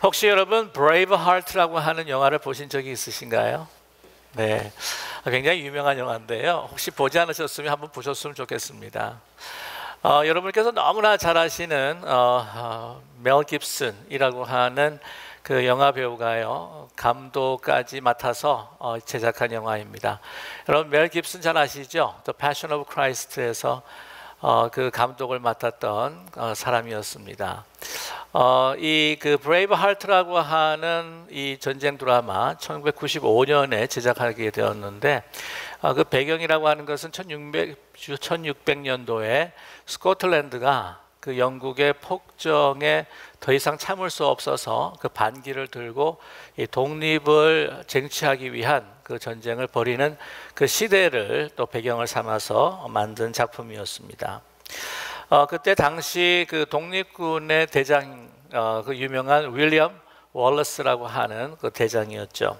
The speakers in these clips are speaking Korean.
혹시 여러분 Braveheart라고 하는 영화를 보신 적이 있으신가요? 네, 굉장히 유명한 영화인데요. 혹시 보지 않으셨으면 한번 보셨으면 좋겠습니다. 어, 여러분께서 너무나 잘 아시는 어, 어, 멜 깁슨이라고 하는 그 영화 배우가요 감독까지 맡아서 어, 제작한 영화입니다. 여러분 멜 깁슨 잘 아시죠? The Passion of Christ에서 어, 그 감독을 맡았던 어, 사람이었습니다. 어, 이그 Braveheart라고 하는 이 전쟁 드라마 1995년에 제작하게 되었는데 어, 그 배경이라고 하는 것은 1600 1600년도에 스코틀랜드가 그 영국의 폭정에 더 이상 참을 수 없어서 그 반기를 들고 독립을 쟁취하기 위한 그 전쟁을 벌이는 그 시대를 또 배경을 삼아서 만든 작품이었습니다. 어, 그때 당시 그 독립군의 대장 어, 그 유명한 윌리엄 월러스라고 하는 그 대장이었죠.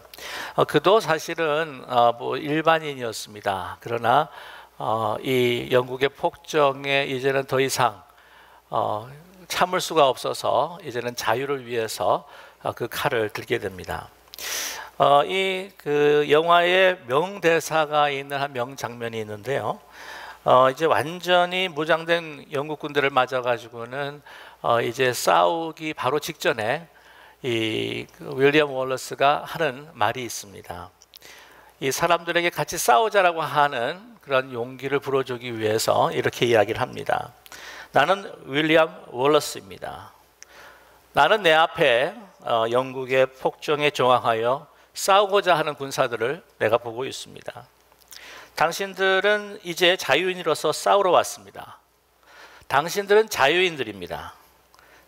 어, 그도 사실은 어, 뭐 일반인이었습니다. 그러나 어, 이 영국의 폭정에 이제는 더 이상 어, 참을 수가 없어서 이제는 자유를 위해서 어, 그 칼을 들게 됩니다. 어, 이그 영화의 명대사가 있는 한 명장면이 있는데요. 어, 이제 완전히 무장된 영국 군대를 맞아 가지고는 어, 이제 싸우기 바로 직전에 이그 윌리엄 월러스가 하는 말이 있습니다. 이 사람들에게 같이 싸우자라고 하는 그런 용기를 불어주기 위해서 이렇게 이야기를 합니다. 나는 윌리엄 월러스입니다. 나는 내 앞에 어, 영국의 폭정에 저항하여 싸우고자 하는 군사들을 내가 보고 있습니다. 당신들은 이제 자유인으로서 싸우러 왔습니다. 당신들은 자유인들입니다.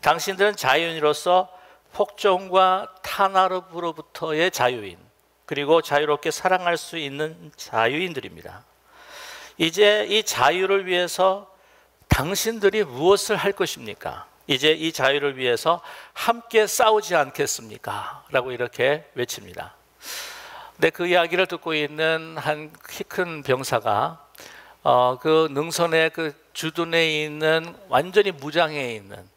당신들은 자유인으로서 폭정과 탄압으로부터의 자유인, 그리고 자유롭게 사랑할 수 있는 자유인들입니다. 이제 이 자유를 위해서 당신들이 무엇을 할 것입니까? 이제 이 자유를 위해서 함께 싸우지 않겠습니까? 라고 이렇게 외칩니다. 근데 그 이야기를 듣고 있는 한 키 큰 병사가 어, 그 능선의 그 주둔에 있는 완전히 무장해 있는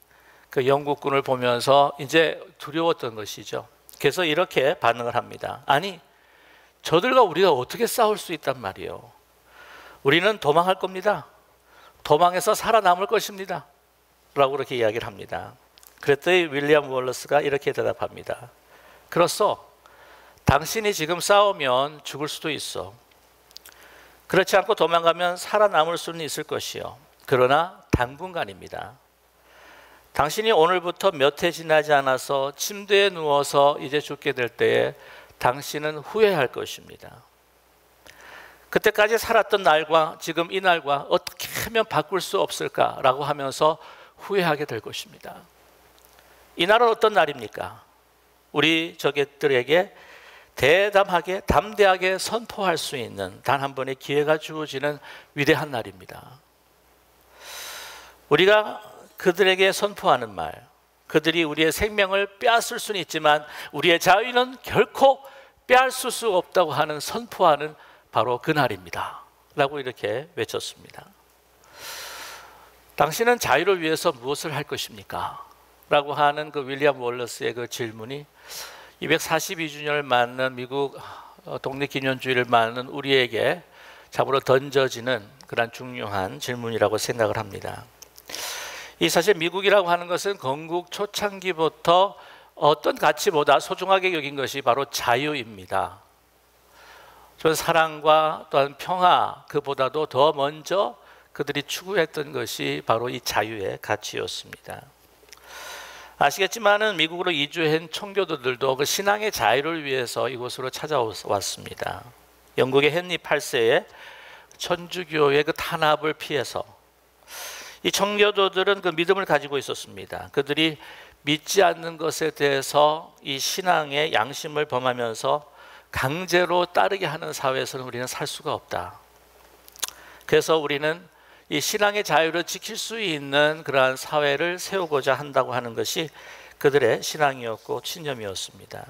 그 영국군을 보면서 이제 두려웠던 것이죠. 그래서 이렇게 반응을 합니다. 아니, 저들과 우리가 어떻게 싸울 수 있단 말이에요. 우리는 도망할 겁니다. 도망해서 살아남을 것입니다. 라고 그렇게 이야기를 합니다. 그랬더니 윌리엄 월러스가 이렇게 대답합니다. 그렇소. 당신이 지금 싸우면 죽을 수도 있어. 그렇지 않고 도망가면 살아남을 수는 있을 것이요. 그러나 당분간입니다. 당신이 오늘부터 몇 해 지나지 않아서 침대에 누워서 이제 죽게 될 때에 당신은 후회할 것입니다. 그때까지 살았던 날과 지금 이 날과 어떻게 하면 바꿀 수 없을까라고 하면서 후회하게 될 것입니다. 이 날은 어떤 날입니까? 우리 저객들에게 대담하게 담대하게 선포할 수 있는 단 한 번의 기회가 주어지는 위대한 날입니다. 우리가 그들에게 선포하는 말, 그들이 우리의 생명을 빼앗을 수는 있지만 우리의 자유는 결코 빼앗을 수 없다고 하는 선포하는 바로 그 날입니다. 라고 이렇게 외쳤습니다. 당신은 자유를 위해서 무엇을 할 것입니까? 라고 하는 그 윌리엄 월러스의 그 질문이 242주년을 맞는 미국 독립기념주의를 맞는 우리에게 잡으러 던져지는 그런 중요한 질문이라고 생각을 합니다. 이 사실 미국이라고 하는 것은 건국 초창기부터 어떤 가치보다 소중하게 여긴 것이 바로 자유입니다. 저 사랑과 또한 평화 그보다도 더 먼저 그들이 추구했던 것이 바로 이 자유의 가치였습니다. 아시겠지만은 미국으로 이주한 청교도들도 그 신앙의 자유를 위해서 이곳으로 찾아왔습니다. 영국의 헨리 8세의 천주교의 그 탄압을 피해서 이 청교도들은 그 믿음을 가지고 있었습니다. 그들이 믿지 않는 것에 대해서 이 신앙의 양심을 범하면서 강제로 따르게 하는 사회에서는 우리는 살 수가 없다. 그래서 우리는 이 신앙의 자유를 지킬 수 있는 그러한 사회를 세우고자 한다고 하는 것이 그들의 신앙이었고 신념이었습니다.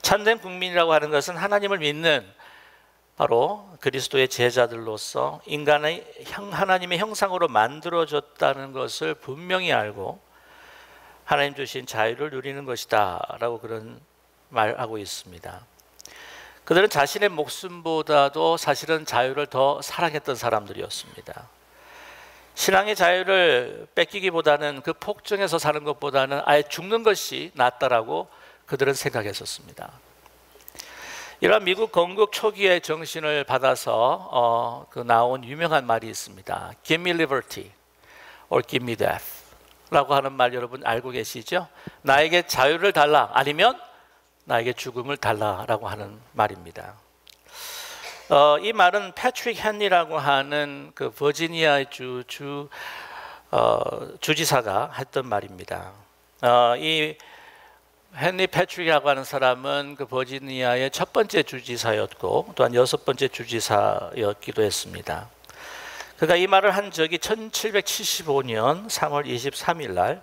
참된 국민이라고 하는 것은 하나님을 믿는 바로 그리스도의 제자들로서 인간의 하나님의 형상으로 만들어졌다는 것을 분명히 알고 하나님 주신 자유를 누리는 것이다라고 그런 말하고 있습니다. 그들은 자신의 목숨보다도 사실은 자유를 더 사랑했던 사람들이었습니다. 신앙의 자유를 뺏기기보다는 그 폭정에서 사는 것보다는 아예 죽는 것이 낫다라고 그들은 생각했었습니다. 이런 미국 건국 초기의 정신을 받아서 어, 그 나온 유명한 말이 있습니다. Give me liberty or give me death. 라고 하는 말 여러분 알고 계시죠? 나에게 자유를 달라 아니면 나에게 죽음을 달라라고 하는 말입니다. 어, 이 말은 패트릭 헨리라고 하는 그 버지니아의 주, 주 어, 주지사가 했던 말입니다. 어, 이 헨리 패트릭이라고 하는 사람은 그 버지니아의 첫 번째 주지사였고 또한 여섯 번째 주지사였기도 했습니다. 그가 이 말을 한 적이 1775년 3월 23일 날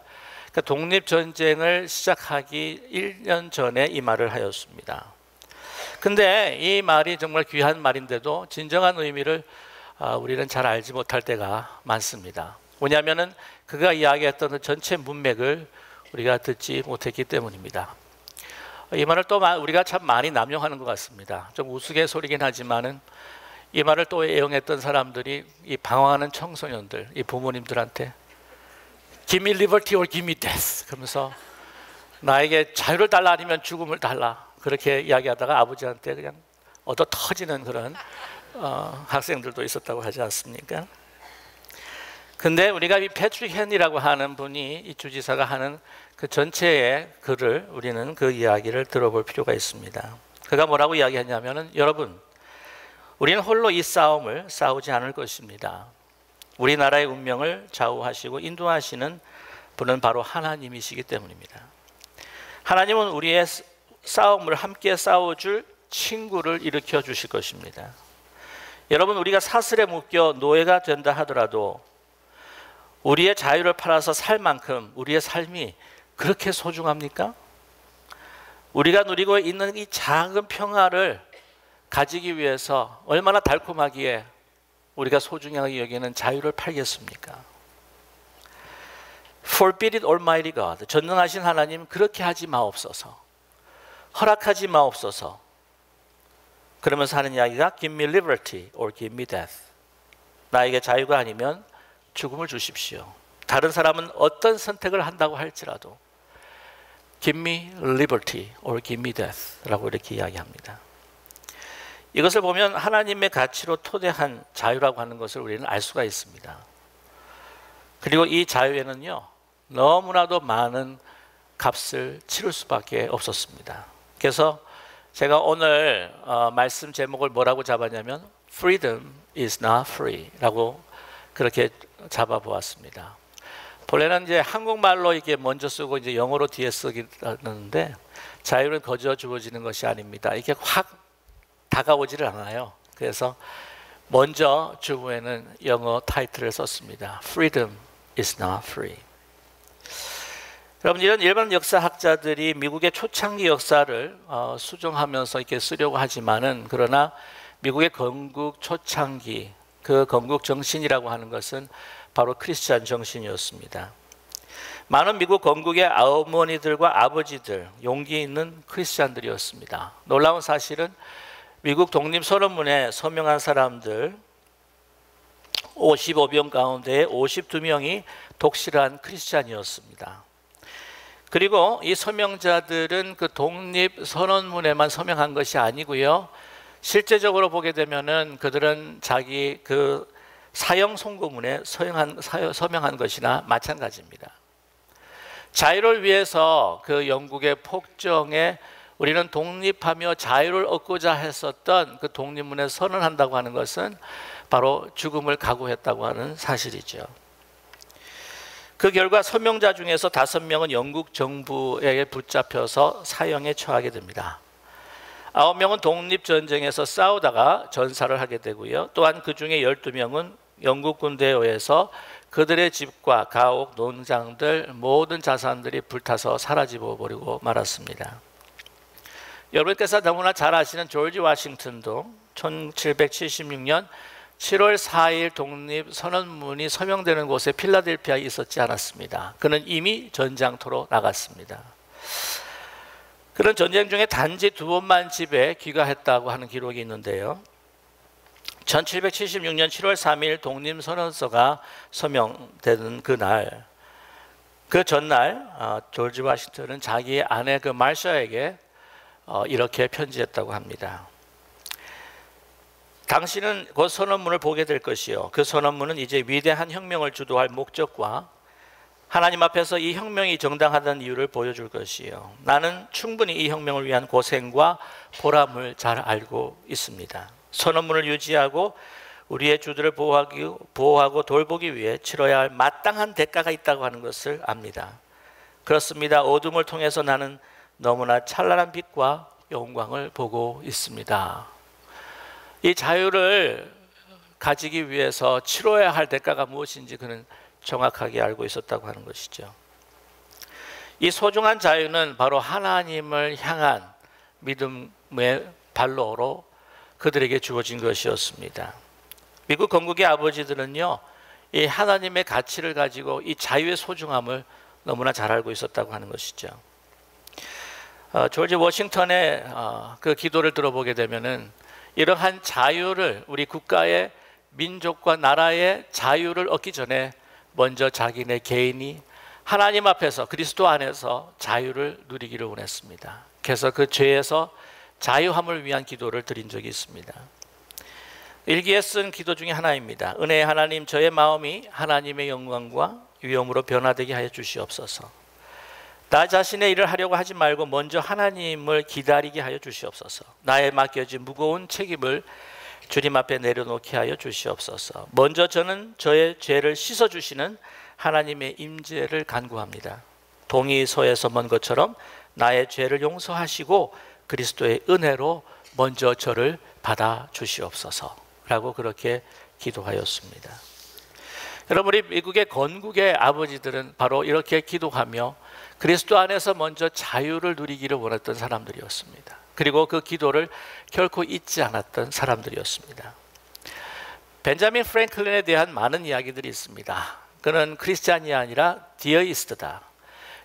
그러니까 독립 전쟁을 시작하기 1년 전에 이 말을 하였습니다. 근데 이 말이 정말 귀한 말인데도 진정한 의미를 아, 우리는 잘 알지 못할 때가 많습니다. 뭐냐면은 그가 이야기했던 그 전체 문맥을 우리가 듣지 못했기 때문입니다. 이 말을 또 우리가 참 많이 남용하는 것 같습니다. 좀 우스갯소리긴 하지만은 이 말을 또 애용했던 사람들이 이 방황하는 청소년들, 이 부모님들한테 liberty or give me death. 그러면서 나에게 자유를 달라 아니면 죽음을 달라. 그렇게 이야기하다가 아버지한테 그냥 얻어 터지는 그런 어, 학생들도 있었다고 하지 않습니까? 근데 우리가 이 패트릭 헨리라고 하는 분이 이 주지사가 하는 그 전체의 글을 우리는 그 이야기를 들어볼 필요가 있습니다. 그가 뭐라고 이야기했냐면은 여러분 우리는 홀로 이 싸움을 싸우지 않을 것입니다. 우리나라의 운명을 좌우하시고 인도하시는 분은 바로 하나님이시기 때문입니다. 하나님은 우리의 싸움을 함께 싸워줄 친구를 일으켜 주실 것입니다. 여러분, 우리가 사슬에 묶여 노예가 된다 하더라도 우리의 자유를 팔아서 살 만큼 우리의 삶이 그렇게 소중합니까? 우리가 누리고 있는 이 작은 평화를 가지기 위해서 얼마나 달콤하기에 우리가 소중하게 여기는 자유를 팔겠습니까? Forbid it, Almighty God. 전능하신 하나님 그렇게 하지 마옵소서. 허락하지 마옵소서. 그러면서 하는 이야기가 Give me liberty or give me death. 나에게 자유가 아니면 죽음을 주십시오. 다른 사람은 어떤 선택을 한다고 할지라도 Give me liberty or give me death 라고 이렇게 이야기합니다. 이것을 보면 하나님의 가치로 토대한 자유라고 하는 것을 우리는 알 수가 있습니다. 그리고 이 자유에는요, 너무나도 많은 값을 치를 수밖에 없었습니다. 그래서 제가 오늘 어, 말씀 제목을 뭐라고 잡았냐면 Freedom is not free라고 그렇게 잡아 보았습니다. 본래는 이제 한국말로 이게 먼저 쓰고 이제 영어로 뒤에 쓰기는데 자유는 거저 주어지는 것이 아닙니다. 이게 확 다가오지를 않아요. 그래서 먼저 주부에는 영어 타이틀을 썼습니다. Freedom is not free. 여러분 이런 일반 역사학자들이 미국의 초창기 역사를 어, 수정하면서 이렇게 쓰려고 하지만은 그러나 미국의 건국 초창기 그 건국 정신이라고 하는 것은 바로 크리스찬 정신이었습니다. 많은 미국 건국의 어머니들과 아버지들 용기 있는 크리스찬들이었습니다. 놀라운 사실은 미국 독립 선언문에 서명한 사람들 55명 가운데 52명이 독실한 크리스찬이었습니다. 그리고 이 서명자들은 그 독립 선언문에만 서명한 것이 아니고요. 실제적으로 보게 되면은 그들은 자기 그 사형 송고문에 서명한, 서명한 것이나 마찬가지입니다. 자유를 위해서 그 영국의 폭정에 우리는 독립하며 자유를 얻고자 했었던 그 독립문에 선언한다고 하는 것은 바로 죽음을 각오했다고 하는 사실이죠. 그 결과 서명자 중에서 다섯 명은 영국 정부에게 붙잡혀서 사형에 처하게 됩니다. 아홉 명은 독립전쟁에서 싸우다가 전사를 하게 되고요. 또한 그 중에 열두 명은 영국 군대에 의해서 그들의 집과 가옥, 농장들 모든 자산들이 불타서 사라지고 버리고 말았습니다. 여러분께서 너무나 잘 아시는 조지 워싱턴도 1776년 7월 4일 독립 선언문이 서명되는 곳에 필라델피아에 있었지 않았습니다. 그는 이미 전장터로 나갔습니다. 그런 전쟁 중에 단지 두 번만 집에 귀가했다고 하는 기록이 있는데요. 1776년 7월 3일 독립선언서가 서명되는 그날, 그 전날 어, 조지 와싱턴은 자기의 아내 그 말샤에게 어, 이렇게 편지했다고 합니다. 당신은 곧 선언문을 보게 될 것이요. 그 선언문은 이제 위대한 혁명을 주도할 목적과 하나님 앞에서 이 혁명이 정당하다는 이유를 보여줄 것이요. 나는 충분히 이 혁명을 위한 고생과 보람을 잘 알고 있습니다. 선언문을 유지하고 우리의 주들을 보호하기, 보호하고 돌보기 위해 치러야 할 마땅한 대가가 있다고 하는 것을 압니다. 그렇습니다. 어둠을 통해서 나는 너무나 찬란한 빛과 영광을 보고 있습니다. 이 자유를 가지기 위해서 치러야 할 대가가 무엇인지 그는 정확하게 알고 있었다고 하는 것이죠. 이 소중한 자유는 바로 하나님을 향한 믿음의 발로로 그들에게 주어진 것이었습니다. 미국 건국의 아버지들은요, 이 하나님의 가치를 가지고 이 자유의 소중함을 너무나 잘 알고 있었다고 하는 것이죠. 어, 조지 워싱턴의 어, 그 기도를 들어보게 되면은 이러한 자유를 우리 국가의 민족과 나라의 자유를 얻기 전에 먼저 자기네 개인이 하나님 앞에서 그리스도 안에서 자유를 누리기를 원했습니다. 그래서 그 죄에서 자유함을 위한 기도를 드린 적이 있습니다. 일기에 쓴 기도 중에 하나입니다. 은혜의 하나님, 저의 마음이 하나님의 영광과 위엄으로 변화되게 하여 주시옵소서. 나 자신의 일을 하려고 하지 말고 먼저 하나님을 기다리게 하여 주시옵소서. 나에 맡겨진 무거운 책임을 주님 앞에 내려놓게 하여 주시옵소서. 먼저 저는 저의 죄를 씻어 주시는 하나님의 임재를 간구합니다. 동의서에서 먼 것처럼 나의 죄를 용서하시고 그리스도의 은혜로 먼저 저를 받아 주시옵소서라고 그렇게 기도하였습니다. 여러분 우리 미국의 건국의 아버지들은 바로 이렇게 기도하며 그리스도 안에서 먼저 자유를 누리기를 원했던 사람들이었습니다. 그리고 그 기도를 결코 잊지 않았던 사람들이었습니다. 벤자민 프랭클린에 대한 많은 이야기들이 있습니다. 그는 크리스찬이 아니라 Deist다.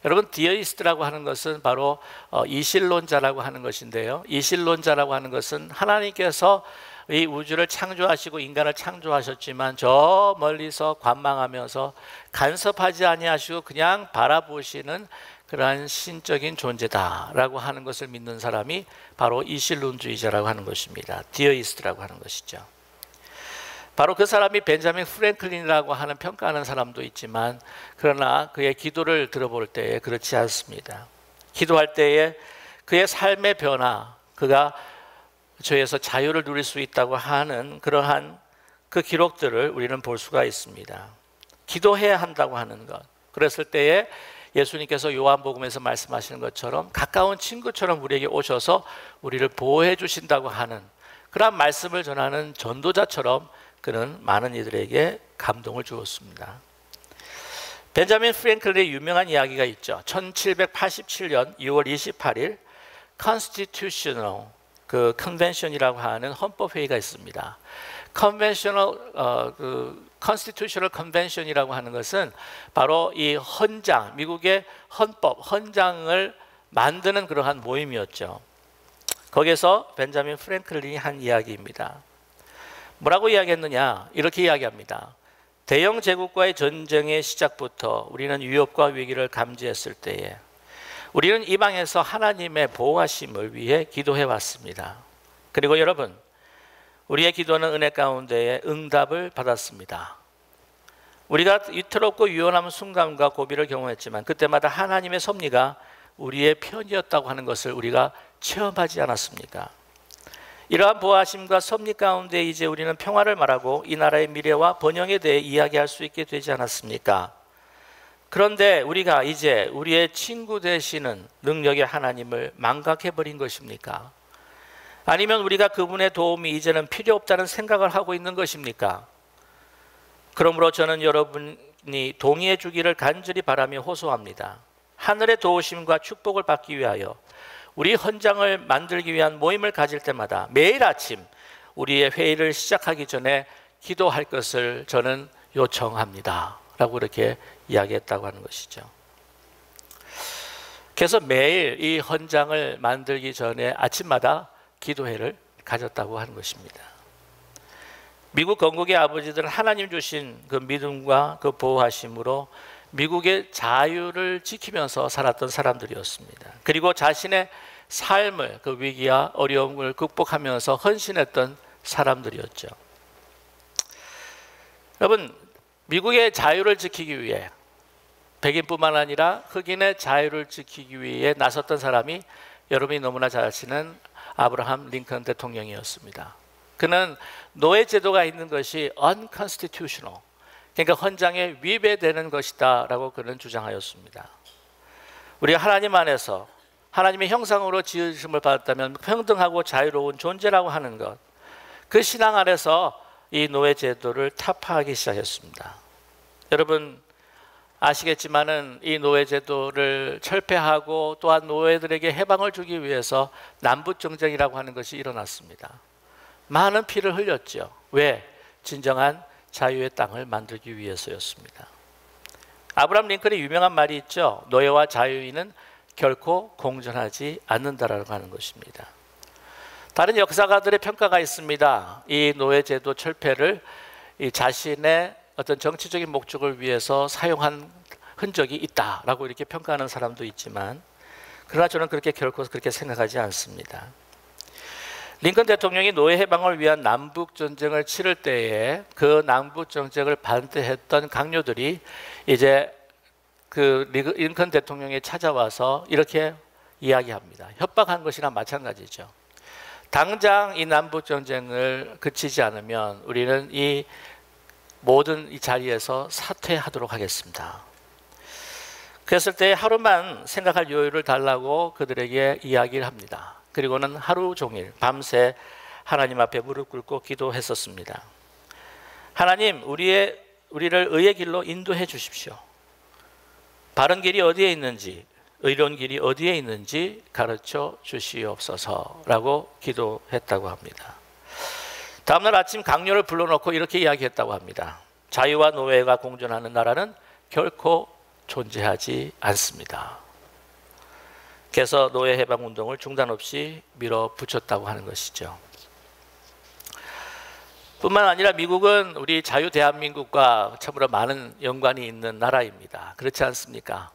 여러분 Deist라고 하는 것은 바로 어, 이신론자라고 하는 것인데요. 이신론자라고 하는 것은 하나님께서 이 우주를 창조하시고 인간을 창조하셨지만 저 멀리서 관망하면서 간섭하지 아니하시고 그냥 바라보시는 그러한 신적인 존재다라고 하는 것을 믿는 사람이 바로 이신론주의자라고 하는 것입니다. Deist라고 하는 것이죠. 바로 그 사람이 벤자민 프랭클린이라고 하는 평가하는 사람도 있지만 그러나 그의 기도를 들어볼 때에 그렇지 않습니다. 기도할 때에 그의 삶의 변화, 그가 죄에서 자유를 누릴 수 있다고 하는 그러한 그 기록들을 우리는 볼 수가 있습니다. 기도해야 한다고 하는 것. 그랬을 때에 예수님께서 요한복음에서 말씀하시는 것처럼 가까운 친구처럼 우리에게 오셔서 우리를 보호해 주신다고 하는 그러한 말씀을 전하는 전도자처럼 그는 많은 이들에게 감동을 주었습니다. 벤자민 프랭클린의 유명한 이야기가 있죠. 1787년 6월 28일 Constitutional 그 컨벤션이라고 하는 헌법 회의가 있습니다. Conventional 어, 그 Constitutional Convention이라고 하는 것은 바로 이 헌장, 미국의 헌법, 헌장을 만드는 그러한 모임이었죠. 거기서 벤자민 프랭클린이 한 이야기입니다. 뭐라고 이야기했느냐? 이렇게 이야기합니다. 대영 제국과의 전쟁의 시작부터 우리는 위협과 위기를 감지했을 때에 우리는 이 방에서 하나님의 보호하심을 위해 기도해 왔습니다. 그리고 여러분, 우리의 기도는 은혜 가운데에 응답을 받았습니다. 우리가 위태롭고 유연한 순간과 고비를 경험했지만 그때마다 하나님의 섭리가 우리의 편이었다고 하는 것을 우리가 체험하지 않았습니까? 이러한 보호하심과 섭리 가운데 이제 우리는 평화를 말하고 이 나라의 미래와 번영에 대해 이야기할 수 있게 되지 않았습니까? 그런데 우리가 이제 우리의 친구 되시는 능력의 하나님을 망각해 버린 것입니까? 아니면 우리가 그분의 도움이 이제는 필요 없다는 생각을 하고 있는 것입니까? 그러므로 저는 여러분이 동의해 주기를 간절히 바라며 호소합니다. 하늘의 도우심과 축복을 받기 위하여 우리 헌장을 만들기 위한 모임을 가질 때마다 매일 아침 우리의 회의를 시작하기 전에 기도할 것을 저는 요청합니다. 라고 이렇게 이야기했다고 하는 것이죠. 그래서 매일 이 헌장을 만들기 전에 아침마다 기도회를 가졌다고 하는 것입니다. 미국 건국의 아버지들은 하나님 주신 그 믿음과 그 보호하심으로 미국의 자유를 지키면서 살았던 사람들이었습니다. 그리고 자신의 삶을 그 위기와 어려움을 극복하면서 헌신했던 사람들이었죠. 여러분, 미국의 자유를 지키기 위해 백인뿐만 아니라 흑인의 자유를 지키기 위해 나섰던 사람이 여러분이 너무나 잘 아시는 아브라함 링컨 대통령이었습니다. 그는 노예 제도가 있는 것이 unconstitutional, 그러니까 헌장에 위배되는 것이다라고 그는 주장하였습니다. 우리가 하나님 안에서 하나님의 형상으로 지으심을 받았다면 평등하고 자유로운 존재라고 하는 것, 그 신앙 안에서 이 노예 제도를 타파하기 시작했습니다. 여러분 아시겠지만은 이 노예 제도를 철폐하고 또한 노예들에게 해방을 주기 위해서 남북 정쟁이라고 하는 것이 일어났습니다. 많은 피를 흘렸죠. 왜? 진정한 자유의 땅을 만들기 위해서였습니다. 아브람 링컨의 유명한 말이 있죠. 노예와 자유인은 결코 공존하지 않는다라고 하는 것입니다. 다른 역사가들의 평가가 있습니다. 이 노예 제도 철폐를 이 자신의 어떤 정치적인 목적을 위해서 사용한 흔적이 있다라고 이렇게 평가하는 사람도 있지만 그러나 저는 그렇게 결코 그렇게 생각하지 않습니다. 링컨 대통령이 노예 해방을 위한 남북 전쟁을 치를 때에 그 남북 전쟁을 반대했던 강요들이 이제 그 링컨 대통령이 찾아와서 이렇게 이야기합니다. 협박한 것이나 마찬가지죠. 당장 이 남북 전쟁을 그치지 않으면 우리는 이 모든 이 자리에서 사퇴하도록 하겠습니다. 그랬을 때 하루만 생각할 여유를 달라고 그들에게 이야기를 합니다. 그리고는 하루 종일 밤새 하나님 앞에 무릎 꿇고 기도했었습니다. 하나님, 우리의 우리를 의의 길로 인도해 주십시오. 바른 길이 어디에 있는지, 의로운 길이 어디에 있는지 가르쳐 주시옵소서라고 기도했다고 합니다. 다음날 아침 강요를 불러놓고 이렇게 이야기했다고 합니다. 자유와 노예가 공존하는 나라는 결코 존재하지 않습니다. 그래서 노예 해방 운동을 중단 없이 밀어붙였다고 하는 것이죠. 뿐만 아니라 미국은 우리 자유 대한민국과 참으로 많은 연관이 있는 나라입니다. 그렇지 않습니까?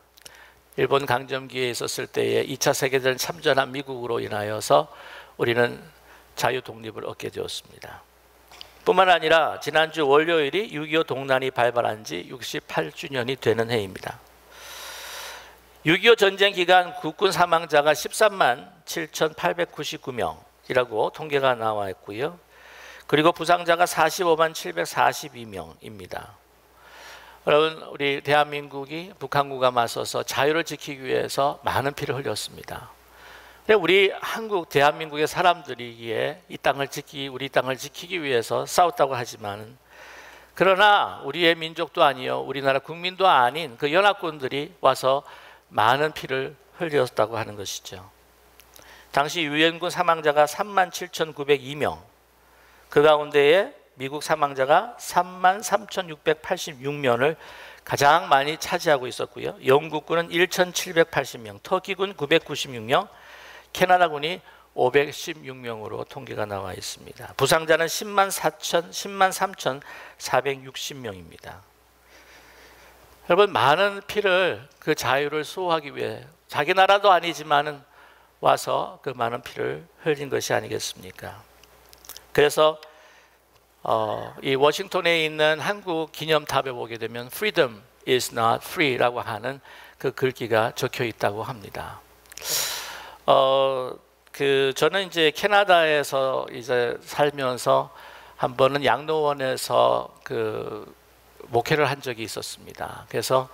일본 강점기에 있었을 때에 2차 세계대전 참전한 미국으로 인하여서 우리는 자유 독립을 얻게 되었습니다. 뿐만 아니라 지난주 월요일이 6.25 동란이 발발한 지 68주년이 되는 해입니다. 6.25 전쟁 기간 국군 사망자가 13만 7,899명이라고 통계가 나와 있고요. 그리고 부상자가 45만 742명입니다. 여러분 우리 대한민국이 북한국과 맞서서 자유를 지키기 위해서 많은 피를 흘렸습니다. 우리 한국 대한민국의 사람들이기에 이 땅을 지키 우리 땅을 지키기 위해서 싸웠다고 하지만 그러나 우리의 민족도 아니요 우리나라 국민도 아닌 그 연합군들이 와서 많은 피를 흘렸다고 하는 것이죠. 당시 유엔군 사망자가 3만 7,902명 그 가운데에 미국 사망자가 3만 3,686명을 가장 많이 차지하고 있었고요. 영국군은 1,780명, 터키군 996명, 캐나다군이 516명으로 통계가 나와 있습니다. 부상자는 10만 4천, 10만 3,460명입니다. 여러분 많은 피를 그 자유를 수호하기 위해 자기 나라도 아니지만은 와서 그 많은 피를 흘린 것이 아니겠습니까? 그래서 어, 이 워싱턴에 있는 한국 기념탑에 보게 되면 freedom is not free라고 하는 그 글귀가 적혀 있다고 합니다. 어, 그 저는 이제 캐나다에서 이제 살면서 한 번은 양로원에서 그 목회를 한 적이 있었습니다. 그래서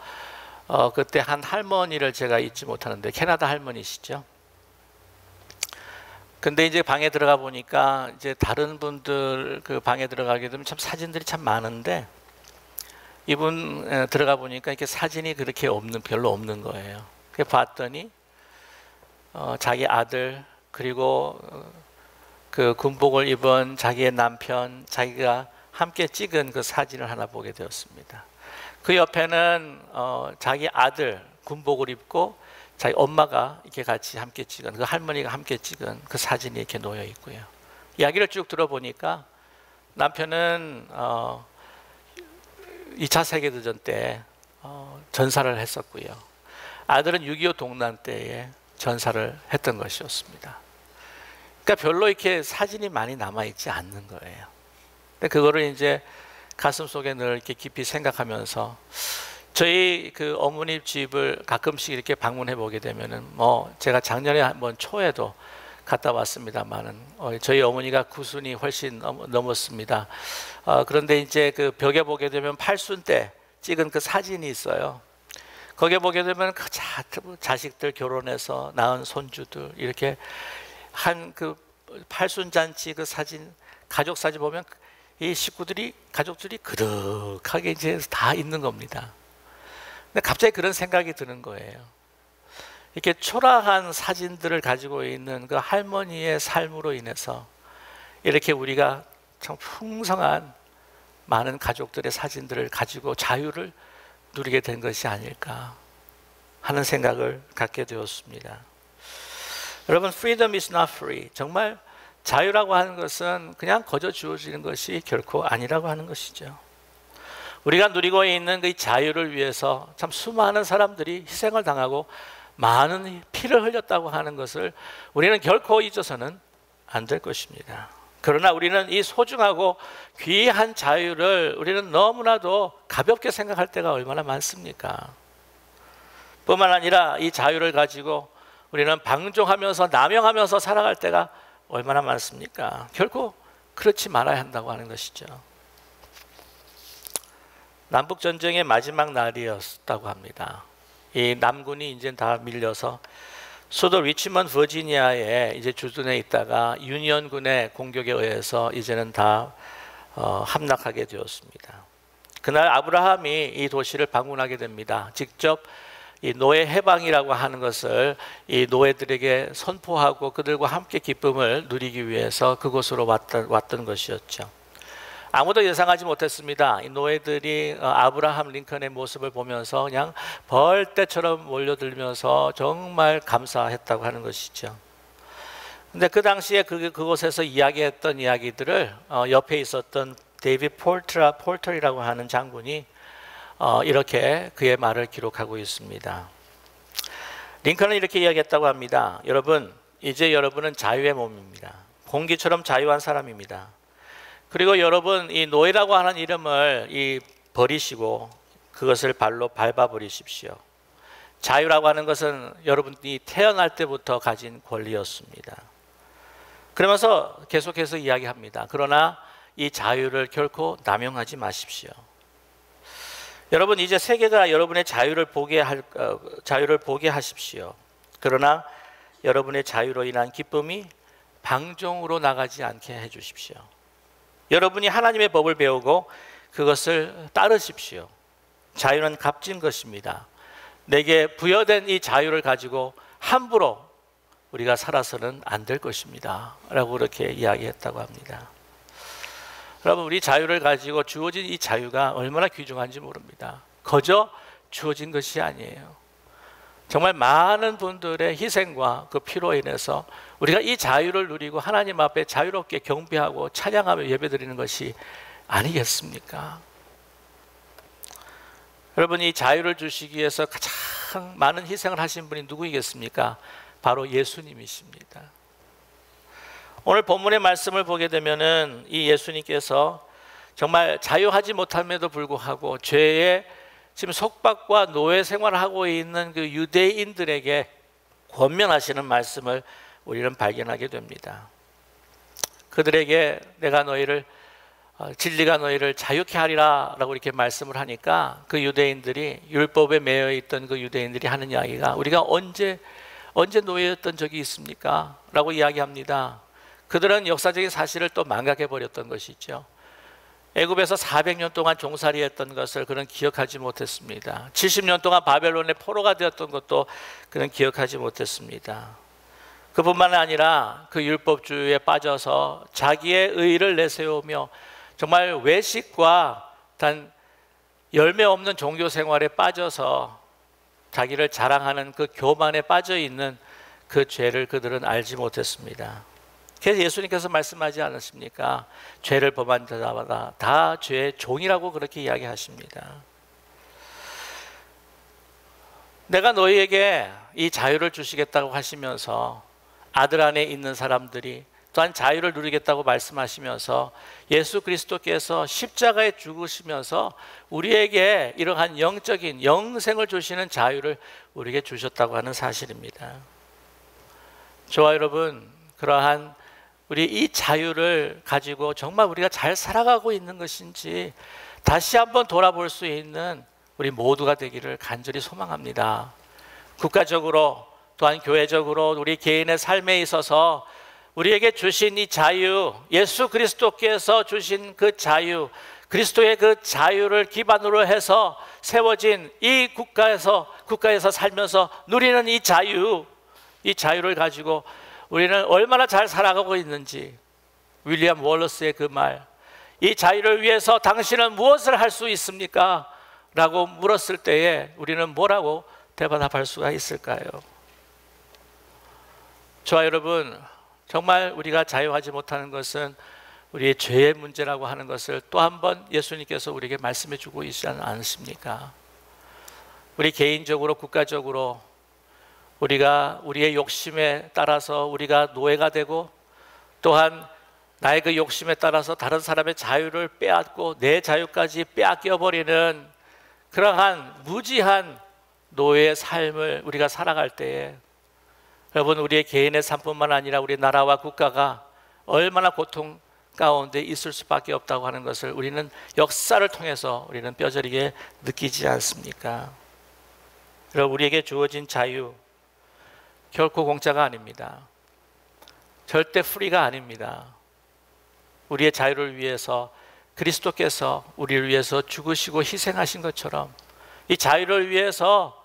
어, 그때 한 할머니를 제가 잊지 못하는데 캐나다 할머니시죠. 근데 이제 방에 들어가 보니까 이제 다른 분들 그 방에 들어가게 되면 참 사진들이 참 많은데 이분 들어가 보니까 이렇게 사진이 그렇게 없는 별로 없는 거예요. 그 봤더니 어, 자기 아들 그리고 그 군복을 입은 자기의 남편, 자기가 함께 찍은 그 사진을 하나 보게 되었습니다. 그 옆에는 어, 자기 아들 군복을 입고 자기 엄마가 이렇게 같이 함께 찍은 그 할머니가 함께 찍은 그 사진이 이렇게 놓여 있고요. 이야기를 쭉 들어보니까 남편은 어, 2차 세계대전 때 어, 전사를 했었고요. 아들은 6.25 동란 때에 전사를 했던 것이었습니다. 그러니까 별로 이렇게 사진이 많이 남아있지 않는 거예요. 근데 그거를 이제 가슴 속에 늘 이렇게 깊이 생각하면서 저희 그 어머니 집을 가끔씩 이렇게 방문해 보게 되면은 뭐 제가 작년에 한번 초에도 갔다 왔습니다만은 어, 저희 어머니가 구순이 훨씬 넘었습니다. 어, 그런데 이제 그 벽에 보게 되면 팔순 때 찍은 그 사진이 있어요. 거기에 보게 되면 그 자, 자식들 결혼해서 낳은 손주들 이렇게 한 그 팔순 잔치 그 사진 가족 사진 보면 이 식구들이 가족들이 그득하게 이제 다 있는 겁니다. 근데 갑자기 그런 생각이 드는 거예요. 이렇게 초라한 사진들을 가지고 있는 그 할머니의 삶으로 인해서 이렇게 우리가 참 풍성한 많은 가족들의 사진들을 가지고 자유를 누리게 된 것이 아닐까 하는 생각을 갖게 되었습니다. 여러분, freedom is not free. 정말 자유라고 하는 것은 그냥 거저 주어지는 것이 결코 아니라고 하는 것이죠. 우리가 누리고 있는 그 자유를 위해서 참 수많은 사람들이 희생을 당하고 많은 피를 흘렸다고 하는 것을 우리는 결코 잊어서는 안 될 것입니다. 그러나 우리는 이 소중하고 귀한 자유를 우리는 너무나도 가볍게 생각할 때가 얼마나 많습니까? 뿐만 아니라 이 자유를 가지고 우리는 방종하면서 남용하면서 살아갈 때가 얼마나 많습니까? 결코 그렇지 말아야 한다고 하는 것이죠. 남북 전쟁의 마지막 날이었다고 합니다. 이 남군이 이제 다 밀려서 수도 리치먼 버지니아에 이제 주둔해 있다가 유니언군의 공격에 의해서 이제는 다 어, 함락하게 되었습니다. 그날 아브라함이 이 도시를 방문하게 됩니다. 직접 이 노예 해방이라고 하는 것을 이 노예들에게 선포하고 그들과 함께 기쁨을 누리기 위해서 그곳으로 왔던, 왔던 것이었죠. 아무도 예상하지 못했습니다. 이 노예들이 어, 아브라함 링컨의 모습을 보면서 그냥 벌떼처럼 몰려들면서 정말 감사했다고 하는 것이죠. 근데 그 당시에 그, 그곳에서 이야기했던 이야기들을 어, 옆에 있었던 데이비드 포터라 포터라고 하는 장군이 어, 이렇게 그의 말을 기록하고 있습니다. 링컨은 이렇게 이야기했다고 합니다. 여러분, 이제 여러분은 자유의 몸입니다. 공기처럼 자유한 사람입니다. 그리고 여러분 이 노예라고 하는 이름을 이 버리시고 그것을 발로 밟아 버리십시오. 자유라고 하는 것은 여러분이 태어날 때부터 가진 권리였습니다. 그러면서 계속해서 이야기합니다. 그러나 이 자유를 결코 남용하지 마십시오. 여러분 이제 세계가 여러분의 자유를 보게 할 어, 자유를 보게 하십시오. 그러나 여러분의 자유로 인한 기쁨이 방종으로 나가지 않게 해 주십시오. 여러분이 하나님의 법을 배우고 그것을 따르십시오. 자유는 값진 것입니다. 내게 부여된 이 자유를 가지고 함부로 우리가 살아서는 안 될 것입니다. 라고 그렇게 이야기했다고 합니다. 여러분, 우리 자유를 가지고 주어진 이 자유가 얼마나 귀중한지 모릅니다. 거저 주어진 것이 아니에요. 정말 많은 분들의 희생과 그 피로 인해서 우리가 이 자유를 누리고 하나님 앞에 자유롭게 경배하고 찬양하며 예배드리는 것이 아니겠습니까? 여러분 이 자유를 주시기 위해서 가장 많은 희생을 하신 분이 누구이겠습니까? 바로 예수님이십니다. 오늘 본문의 말씀을 보게 되면은 이 예수님께서 정말 자유하지 못함에도 불구하고 죄의 지금 속박과 노예 생활을 하고 있는 그 유대인들에게 권면하시는 말씀을 우리는 발견하게 됩니다. 그들에게 내가 너희를 어, 진리가 너희를 자유케 하리라라고 이렇게 말씀을 하니까 그 유대인들이 율법에 매여 있던 그 유대인들이 하는 이야기가 우리가 언제 언제 노예였던 적이 있습니까?라고 이야기합니다. 그들은 역사적인 사실을 또 망각해 버렸던 것이죠. 애굽에서 400년 동안 종살이했던 것을 그는 기억하지 못했습니다. 70년 동안 바벨론의 포로가 되었던 것도 그는 기억하지 못했습니다. 그뿐만 아니라 그 율법주의에 빠져서 자기의 의를 내세우며 정말 외식과 단 열매 없는 종교 생활에 빠져서 자기를 자랑하는 그 교만에 빠져 있는 그 죄를 그들은 알지 못했습니다. 그래서 예수님께서 말씀하지 않으십니까? 죄를 범한 자마다 다 죄의 종이라고 그렇게 이야기하십니다. 내가 너희에게 이 자유를 주시겠다고 하시면서 아들 안에 있는 사람들이 또한 자유를 누리겠다고 말씀하시면서 예수 그리스도께서 십자가에 죽으시면서 우리에게 이러한 영적인 영생을 주시는 자유를 우리에게 주셨다고 하는 사실입니다. 저와 여러분, 그러한 우리 이 자유를 가지고 정말 우리가 잘 살아가고 있는 것인지 다시 한번 돌아볼 수 있는 우리 모두가 되기를 간절히 소망합니다. 국가적으로 또한 교회적으로 우리 개인의 삶에 있어서 우리에게 주신 이 자유, 예수 그리스도께서 주신 그 자유, 그리스도의 그 자유를 기반으로 해서 세워진 이 국가에서 국가에서 살면서 누리는 이 자유, 이 자유를 가지고 우리는 얼마나 잘 살아가고 있는지 윌리엄 월러스의 그 말, 이 자유를 위해서 당신은 무엇을 할 수 있습니까? 라고 물었을 때에 우리는 뭐라고 대답할 수가 있을까요? 저와 여러분, 정말 우리가 자유하지 못하는 것은 우리의 죄의 문제라고 하는 것을 또 한 번 예수님께서 우리에게 말씀해 주고 있지 않습니까? 우리 개인적으로, 국가적으로 우리가 우리의 욕심에 따라서 우리가 노예가 되고 또한 나의 그 욕심에 따라서 다른 사람의 자유를 빼앗고 내 자유까지 빼앗겨 버리는 그러한 무지한 노예의 삶을 우리가 살아갈 때에 여러분 우리의 개인의 삶뿐만 아니라 우리 나라와 국가가 얼마나 고통 가운데 있을 수밖에 없다고 하는 것을 우리는 역사를 통해서 우리는 뼈저리게 느끼지 않습니까? 여러분 우리에게 주어진 자유 결코 공짜가 아닙니다. 절대 프리가 아닙니다. 우리의 자유를 위해서 그리스도께서 우리를 위해서 죽으시고 희생하신 것처럼 이 자유를 위해서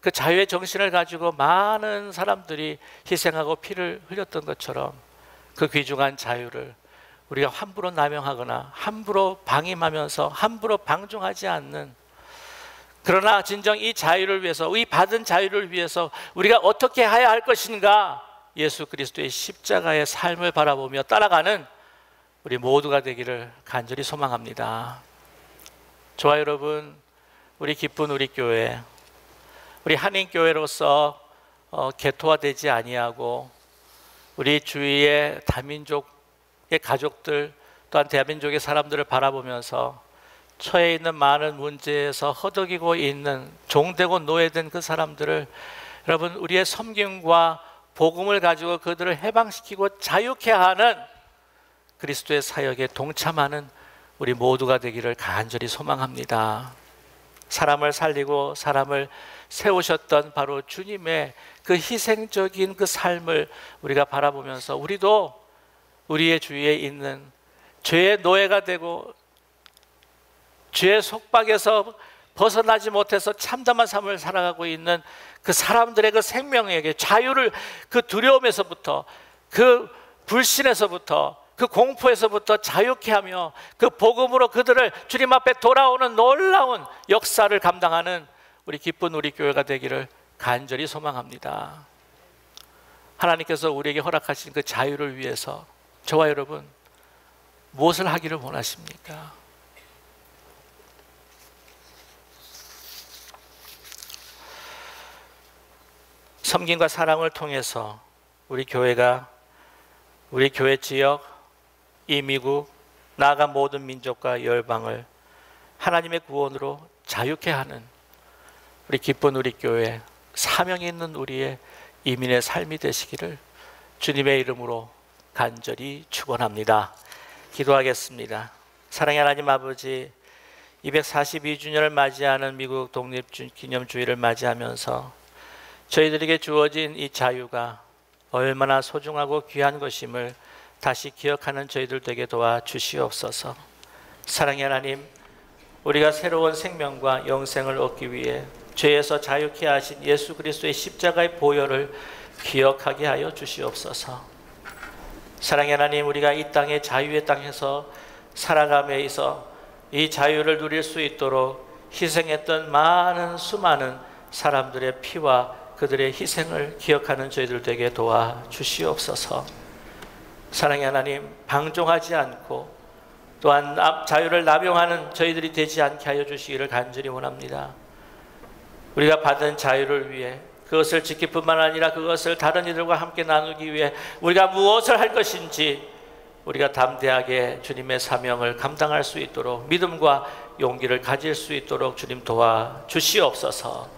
그 자유의 정신을 가지고 많은 사람들이 희생하고 피를 흘렸던 것처럼 그 귀중한 자유를 우리가 함부로 남용하거나 함부로 방임하면서 함부로 방종하지 않는 그러나 진정 이 자유를 위해서 이 받은 자유를 위해서 우리가 어떻게 해야 할 것인가 예수 그리스도의 십자가의 삶을 바라보며 따라가는 우리 모두가 되기를 간절히 소망합니다. 저와 여러분, 우리 기쁜 우리 교회, 우리 한인 교회로서 어, 개토화되지 아니하고 우리 주위의 다민족의 가족들 또한 대한민족의 사람들을 바라보면서 처해 있는 많은 문제에서 허덕이고 있는 종되고 노예된 그 사람들을 여러분 우리의 섬김과 복음을 가지고 그들을 해방시키고 자유케 하는 그리스도의 사역에 동참하는 우리 모두가 되기를 간절히 소망합니다. 사람을 살리고 사람을 세우셨던 바로 주님의 그 희생적인 그 삶을 우리가 바라보면서 우리도 우리의 주위에 있는 죄의 노예가 되고 죄의 속박에서 벗어나지 못해서 참담한 삶을 살아가고 있는 그 사람들의 그 생명에게 자유를 그 두려움에서부터 그 불신에서부터 그 공포에서부터 자유케 하며 그 복음으로 그들을 주님 앞에 돌아오는 놀라운 역사를 감당하는 우리 기쁜 우리 교회가 되기를 간절히 소망합니다. 하나님께서 우리에게 허락하신 그 자유를 위해서 저와 여러분 무엇을 하기를 원하십니까? 섬김과 사랑을 통해서 우리 교회가 우리 교회 지역, 이 미국, 나아가 모든 민족과 열방을 하나님의 구원으로 자유케 하는 우리 기쁜 우리 교회 사명 있는 우리의 이민의 삶이 되시기를 주님의 이름으로 간절히 축원합니다. 기도하겠습니다. 사랑의 하나님 아버지 242주년을 맞이하는 미국 독립기념주의를 맞이하면서 저희들에게 주어진 이 자유가 얼마나 소중하고 귀한 것임을 다시 기억하는 저희들 되게 도와 주시옵소서. 사랑의 하나님, 우리가 새로운 생명과 영생을 얻기 위해 죄에서 자유케 하신 예수 그리스도의 십자가의 보혈을 기억하게 하여 주시옵소서. 사랑의 하나님, 우리가 이 땅의 자유의 땅에서 살아감에 있어 이 자유를 누릴 수 있도록 희생했던 많은 수많은 사람들의 피와 그들의 희생을 기억하는 저희들 되게 도와 주시옵소서. 사랑의 하나님, 방종하지 않고 또한 자유를 남용하는 저희들이 되지 않게 하여 주시기를 간절히 원합니다. 우리가 받은 자유를 위해 그것을 지킬 뿐만 아니라 그것을 다른 이들과 함께 나누기 위해 우리가 무엇을 할 것인지 우리가 담대하게 주님의 사명을 감당할 수 있도록 믿음과 용기를 가질 수 있도록 주님 도와 주시옵소서.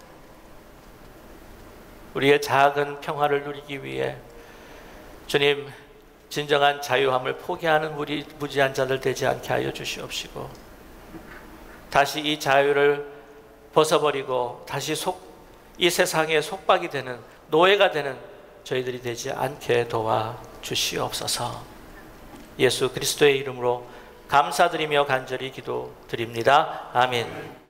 우리의 작은 평화를 누리기 위해 주님 진정한 자유함을 포기하는 우리 무지한 자들 되지 않게 하여 주시옵시고 다시 이 자유를 벗어버리고 다시 속, 이 세상에 속박이 되는 노예가 되는 저희들이 되지 않게 도와 주시옵소서. 예수 그리스도의 이름으로 감사드리며 간절히 기도드립니다. 아멘.